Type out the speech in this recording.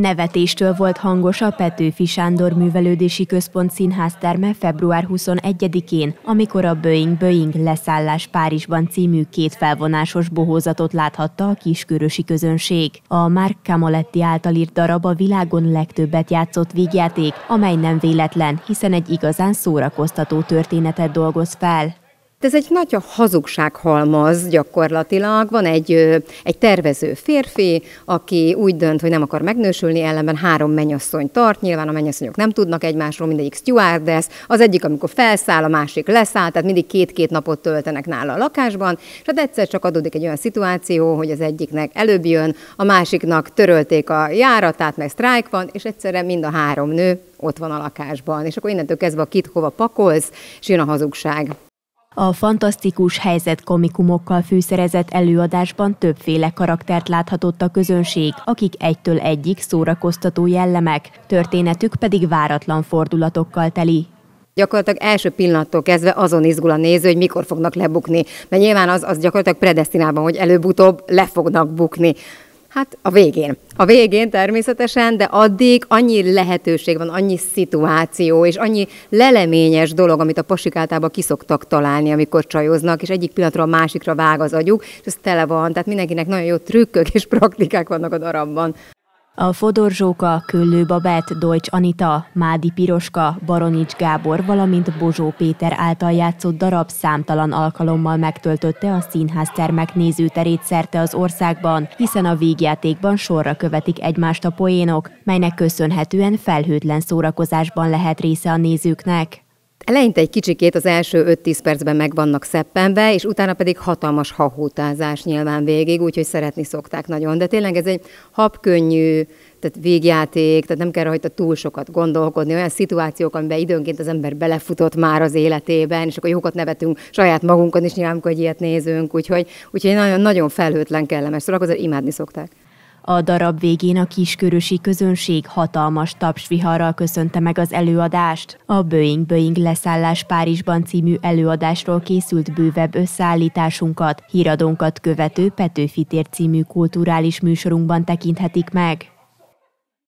Nevetéstől volt hangos a Petőfi Sándor Művelődési Központ színházterme február 21-én, amikor a Boeing Boeing leszállás Párizsban című két felvonásos bohózatot láthatta a kiskörösi közönség. A Mark Camoletti által írt darab a világon legtöbbet játszott vígjáték, amely nem véletlen, hiszen egy igazán szórakoztató történetet dolgoz fel. Ez egy nagy hazugsághalmaz gyakorlatilag. Van egy, egy tervező férfi, aki úgy dönt, hogy nem akar megnősülni, ellenben három mennyasszony tart. Nyilván a mennyasszonyok nem tudnak egymásról, mindegyik stewardess. Az egyik, amikor felszáll, a másik leszáll, tehát mindig két-két napot töltenek nála a lakásban. És hát egyszer csak adódik egy olyan szituáció, hogy az egyiknek előbb jön, a másiknak törölték a járatát, meg sztrájk van, és egyszerre mind a három nő ott van a lakásban. És akkor innentől kezdve a kit hova pakolsz, és jön a hazugság. A fantasztikus helyzet komikumokkal fűszerezett előadásban többféle karaktert láthatott a közönség, akik egytől egyik szórakoztató jellemek, történetük pedig váratlan fordulatokkal teli. Gyakorlatilag első pillanattól kezdve azon izgul a néző, hogy mikor fognak lebukni. Mert nyilván az, az gyakorlatilag predestinálban, hogy előbb-utóbb le fognak bukni. Hát a végén. A végén természetesen, de addig annyi lehetőség van, annyi szituáció, és annyi leleményes dolog, amit a pasik általában kiszoktak találni, amikor csajoznak, és egyik pillanatra a másikra vág az agyuk, és ez tele van, tehát mindenkinek nagyon jó trükkök és praktikák vannak a darabban. A Fodor Zsóka, Köllő Babett, Deutsch Anita, Mádi Piroska, Baronics Gábor, valamint Bozsó Péter által játszott darab számtalan alkalommal megtöltötte a színháztermek nézőterét szerte az országban, hiszen a végjátékban sorra követik egymást a poénok, melynek köszönhetően felhőtlen szórakozásban lehet része a nézőknek. Eleinte egy kicsikét az első 5-10 percben meg vannak szeppenbe, és utána pedig hatalmas hahótázás nyilván végig, úgyhogy szeretni szokták nagyon. De tényleg ez egy habkönnyű, tehát végjáték, tehát nem kell rajta túl sokat gondolkodni, olyan szituációk, amiben időnként az ember belefutott már az életében, és akkor jókat nevetünk saját magunkon is nyilván, egy ilyet nézünk, úgyhogy, úgyhogy nagyon, nagyon felhőtlen kellemes szórakozat, imádni szokták. A darab végén a kiskörösi közönség hatalmas tapsviharral köszönte meg az előadást. A Boeing Boeing leszállás Párizsban című előadásról készült bővebb összeállításunkat, híradónkat követő Petőfi tér című kulturális műsorunkban tekinthetik meg.